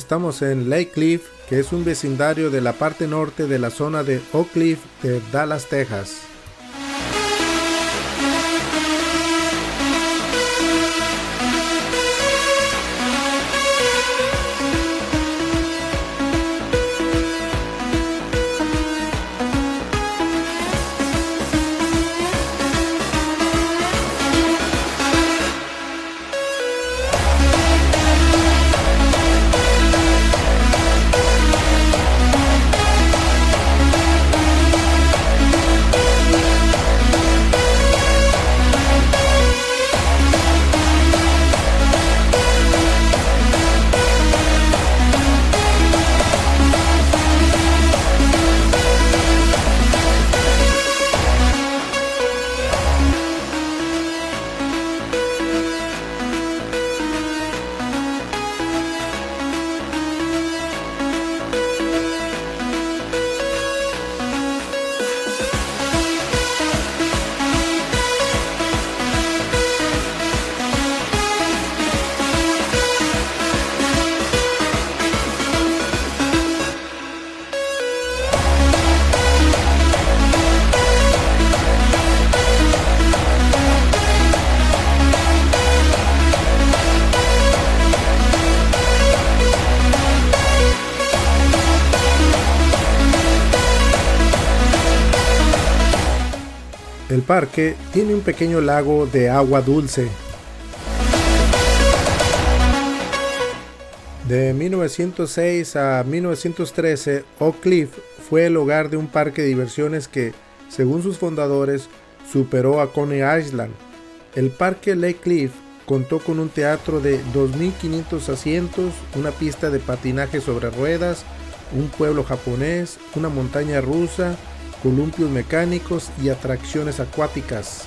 Estamos en Lake Cliff, que es un vecindario de la parte norte de la zona de Oak Cliff de Dallas, Texas. El parque tiene un pequeño lago de agua dulce. De 1906 a 1913, Oak Cliff fue el hogar de un parque de diversiones que, según sus fundadores, superó a Coney Island. El parque Lake Cliff contó con un teatro de 2.500 asientos, una pista de patinaje sobre ruedas, un pueblo japonés, una montaña rusa, columpios mecánicos y atracciones acuáticas.